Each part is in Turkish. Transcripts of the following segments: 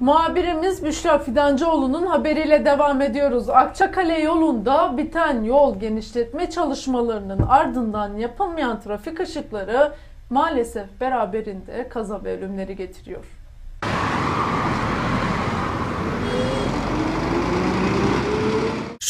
Muhabirimiz Büşra Fidancıoğlu'nun haberiyle devam ediyoruz. Akçakale yolunda biten yol genişletme çalışmalarının ardından yapılmayan trafik ışıkları maalesef beraberinde kaza ve ölümleri getiriyor.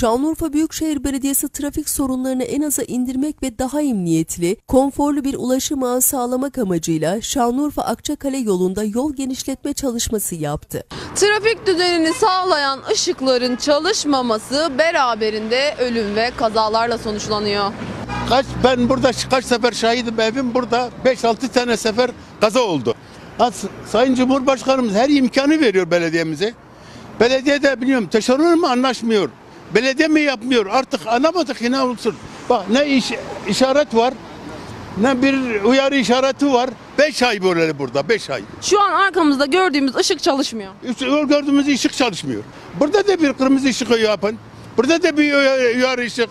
Şanlıurfa Büyükşehir Belediyesi trafik sorunlarını en aza indirmek ve daha emniyetli, konforlu bir ulaşım ağı sağlamak amacıyla Şanlıurfa Akçakale yolunda yol genişletme çalışması yaptı. Trafik düzenini sağlayan ışıkların çalışmaması beraberinde ölüm ve kazalarla sonuçlanıyor. Kaç ben burada kaç sefer şahidim evim burada 5-6 tane sefer kaza oldu. Sayın Cumhurbaşkanımız her imkanı veriyor belediyemize. Belediye de biliyorum teşekkür mü anlaşmıyor. Belediye mi yapmıyor artık anlamadık ne olsun. Bak ne iş, işaret var ne bir uyarı işareti var. 5 ay böyle burada 5 ay. Şu an arkamızda gördüğümüz ışık çalışmıyor. Üst- gördüğümüz ışık çalışmıyor. Burada da bir kırmızı ışık yapın. Burada da bir uya- uyarı ışık.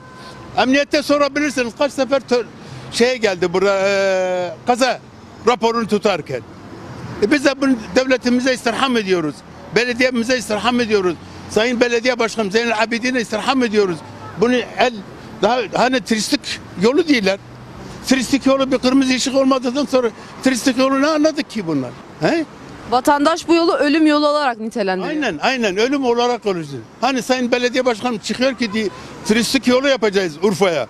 Emniyette sorabilirsiniz. Kaç sefer tö- şeye geldi burada eee, kaza raporunu tutarken. E biz de bunu devletimize istirham ediyoruz. Belediyemize istirham ediyoruz. Sayın Belediye Başkanım Zeynel Abidin'e istirham ediyoruz. Bunu el daha hani turistik yolu değiller. Turistik yolu bir kırmızı ışık olmadıktan sonra turistik yolu ne anladık ki bunlar? He? Vatandaş bu yolu ölüm yolu olarak nitelendiriyor. Aynen aynen ölüm olarak konuşuyor. Hani Sayın Belediye Başkanım çıkıyor ki diye, turistik yolu yapacağız Urfa'ya.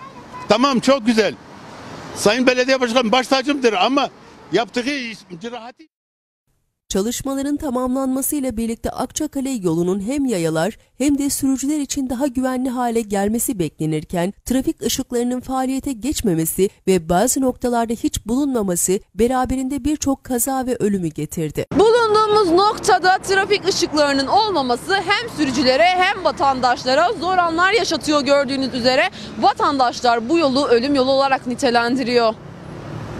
Tamam çok güzel. Sayın Belediye Başkanım baş tacımdır ama yaptığı iş cirahati Çalışmaların tamamlanmasıyla birlikte Akçakale yolunun hem yayalar hem de sürücüler için daha güvenli hale gelmesi beklenirken trafik ışıklarının faaliyete geçmemesi ve bazı noktalarda hiç bulunmaması beraberinde birçok kaza ve ölümü getirdi. Bulunduğumuz noktada trafik ışıklarının olmaması hem sürücülere hem vatandaşlara zor anlar yaşatıyor gördüğünüz üzere. Vatandaşlar bu yolu ölüm yolu olarak nitelendiriyor.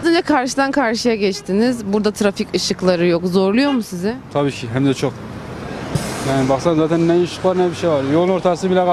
Az karşıdan karşıya geçtiniz. Burada trafik ışıkları yok. Zorluyor mu sizi? Tabii ki hem de çok. Yani baksana zaten ne ışık var ne bir şey var. Yolun ortası bile